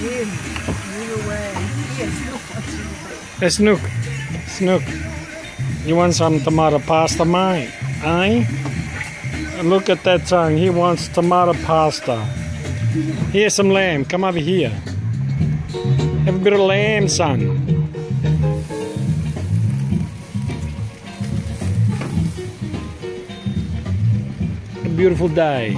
him. Move away. Yes, Hey, Snook. Snook. You want some tomato pasta, mate? Eh? Look at that tongue. He wants tomato pasta. Here's some lamb. Come over here. Have a bit of lamb, son. A beautiful day.